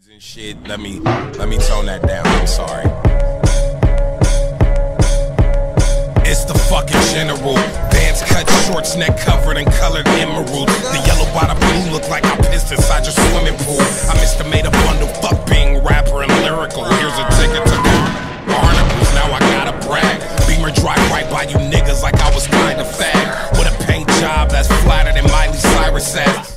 kids and shit. Let me let me tone that down. I'm sorry. It's the fucking general. Vans cut shorts, neck covered in colored emerald. The yellow bottom blue look like I pissed inside your swimming pool. I made a bundle, fuck being rapper and lyrical. Here's a ticket to Barnacles, now I gotta brag. Beamer drive right by you niggas like I was kinda fag. With a paint job that's flatter than Miley Cyrus ass.